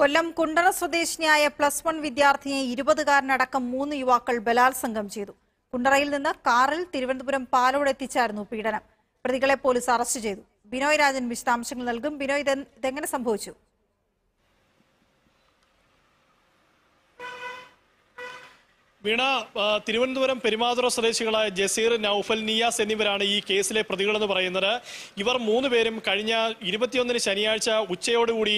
കൊല്ലം കുണ്ടറ സ്വദേശിനിയായ plus one വിദ്യാർത്ഥിയെ ഇരുപതുകാരനടക്കം മൂന്ന് യുവാക്കൾ ബലാത്സംഗം ചെയ്തു. കുണ്ടറയിൽ നിന്ന് കാറിൽ തിരുവനന്തപുരം പാലോട് എത്തിച്ചായിരുന്നു പീഡനം. പ്രതികളെ പോലീസ് അറസ്റ്റ് ചെയ്തു. ബിനോയ് രാജൻ വിശദാംശങ്ങൾ നൽകും. ബിനോയ് ഇത് ഇതെങ്ങനെ സംഭവിച്ചു? വീണ തിരുവനന്തപുരം പെരുമാതുറ സ്വദേശികളായ ജസീർ നൌഫൽ നിയാസ് എന്നിവരാണ് ഈ കേസിലെ പ്രതികളെന്ന് പറയുന്നത്. ഇവർ മൂന്ന് പേരും കഴിഞ്ഞ ഇരുപത്തിയൊന്നിന് ശനിയാഴ്ച ഉച്ചയോടുകൂടി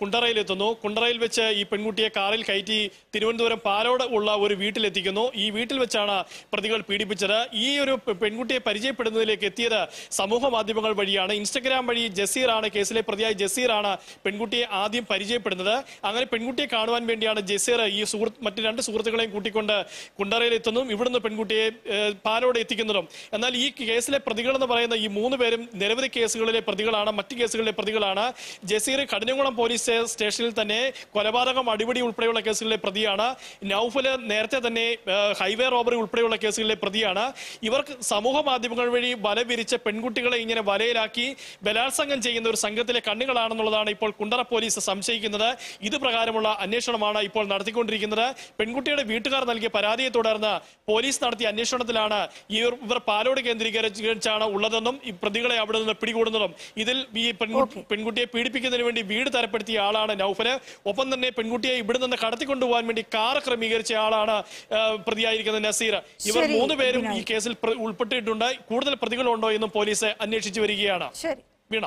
കുണ്ടറയിലെത്തുന്നു. കുണ്ടറയിൽ വെച്ച് ഈ പെൺകുട്ടിയെ കാറിൽ കയറ്റി തിരുവനന്തപുരം പാലോട് ഉള്ള ഒരു വീട്ടിലെത്തിക്കുന്നു. ഈ വീട്ടിൽ വെച്ചാണ് പ്രതികൾ പീഡിപ്പിച്ചത്. ഈ ഒരു പെൺകുട്ടിയെ പരിചയപ്പെടുന്നതിലേക്ക് എത്തിയത് സമൂഹ മാധ്യമങ്ങൾ വഴിയാണ്. ഇൻസ്റ്റഗ്രാം വഴി ജസീറാണ് കേസിലെ പ്രതിയായ ജസീറാണ് പെൺകുട്ടിയെ ആദ്യം പരിചയപ്പെടുന്നത്. അങ്ങനെ പെൺകുട്ടിയെ കാണുവാൻ വേണ്ടിയാണ് ജസീർ ഈ സുഹൃത്ത് മറ്റു രണ്ട് സുഹൃത്തുക്കളെയും കൂട്ടിക്കൊണ്ട് കുണ്ടറയിൽ എത്തുന്നതും ഇവിടുന്ന് പെൺകുട്ടിയെ പാലോടെ എത്തിക്കുന്നതും. എന്നാൽ ഈ കേസിലെ പ്രതികൾ എന്ന് പറയുന്ന ഈ മൂന്ന് പേരും നിരവധി കേസുകളിലെ പ്രതികളാണ്. മറ്റ് കേസുകളിലെ പ്രതികളാണ്. ജസീർ കഠിനകുളം പോലീസ് സ്റ്റേഷനിൽ തന്നെ കൊലപാതകം അടിപിടി ഉൾപ്പെടെയുള്ള കേസുകളിലെ പ്രതിയാണ്. നൌഫൽ നേരത്തെ തന്നെ ഹൈവേ റോബറി ഉൾപ്പെടെയുള്ള കേസുകളിലെ പ്രതിയാണ്. ഇവർക്ക് സമൂഹ മാധ്യമങ്ങൾ വഴി വല വിരിച്ച പെൺകുട്ടികളെ ഇങ്ങനെ വലയിലാക്കി ബലാത്സംഗം ചെയ്യുന്ന ഒരു സംഘത്തിലെ കണ്ണുകളാണെന്നുള്ളതാണ് ഇപ്പോൾ കുണ്ടറ പോലീസ് സംശയിക്കുന്നത്. ഇത് പ്രകാരമുള്ള അന്വേഷണമാണ് ഇപ്പോൾ നടത്തിക്കൊണ്ടിരിക്കുന്നത്. പെൺകുട്ടിയുടെ വീട്ടുകാർ നൽകിയ പരാതിയെ തുടർന്ന് പോലീസ് നടത്തിയ അന്വേഷണത്തിലാണ് ഇവർ ഇവർ പാലോട് കേന്ദ്രീകരിച്ചാണ് ഉള്ളതെന്നും ഈ പ്രതികളെ അവിടെ നിന്ന് പിടികൂടുന്നതും. ഇതിൽ ഈ പെൺകുട്ടിയെ പീഡിപ്പിക്കുന്നതിന് വേണ്ടി വീട് തരപ്പെടുത്തിയ ആളാണ് നൌഫൽ. ഒപ്പം തന്നെ പെൺകുട്ടിയെ ഇവിടെ നിന്ന് കടത്തിക്കൊണ്ടുപോകാൻ വേണ്ടി കാർ ക്രമീകരിച്ച ആളാണ് പ്രതിയായിരിക്കുന്നത് നസീർ. ഇവർ മൂന്ന് പേരും ഈ കേസിൽ ഉൾപ്പെട്ടിട്ടുണ്ട്. കൂടുതൽ പ്രതികളുണ്ടോ എന്നും പോലീസ് അന്വേഷിച്ചു വരികയാണ്. വീണ.